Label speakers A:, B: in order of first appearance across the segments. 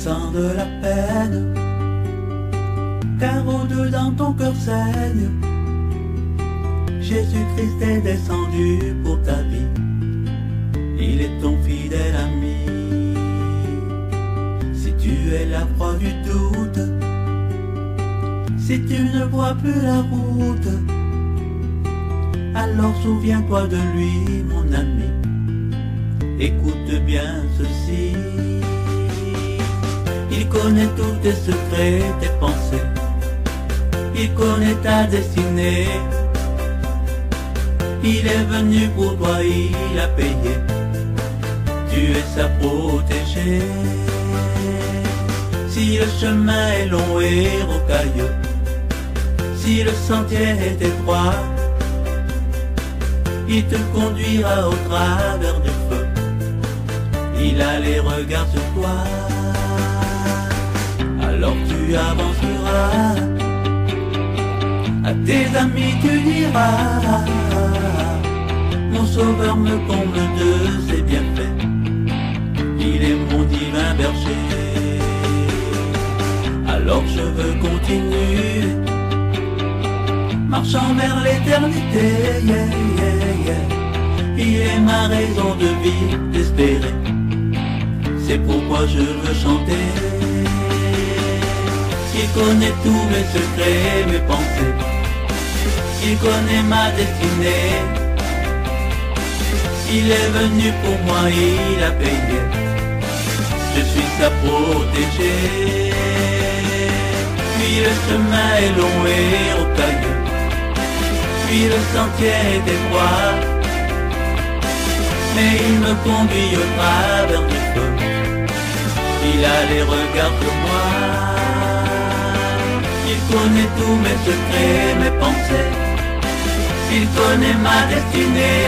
A: ressens de la peine, car au-dedans ton cœur saigne. Jésus-Christ est descendu pour ta vie, il est ton fidèle ami. Si tu es la proie du doute, si tu ne vois plus la route, alors souviens-toi de lui, mon ami. Écoute bien ceci. Il connaît tous tes secrets, tes pensées. Il connaît ta destinée. Il est venu pour toi, il a payé. Tu es sa protégée. Si le chemin est long et rocailleux, si le sentier est étroit, il te conduira au travers du feu. Il a les regards sur toi. Tu avanceras. À tes amis tu diras. Mon sauveur me comble de ses bienfaits. Il est mon divin berger. Alors je veux continuer marchant vers l'éternité. Il est ma raison de vie, d'espérer. C'est pourquoi je veux chanter. Il connaît tous mes secrets, mes pensées. Il connaît ma destinée. Il est venu pour moi, il a payé. Je suis sa protégée. Puis le chemin est long et rocailleux puis le sentier est étroit. Mais il me conduit au travers du feu. Il a les regards sur moi. Connaît tous mes secrets, mes pensées. Il connaît ma destinée.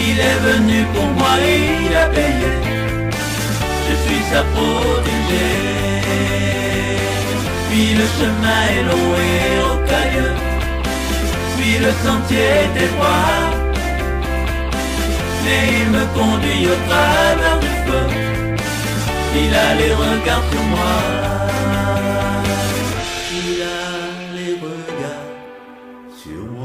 A: Il est venu pour moi il a payé. Je suis sa protégée. Puis le chemin est long et rocailleux puis le sentier est étroit. Mais il me conduit au travers du feu, il a les regards sur moi. 觉悟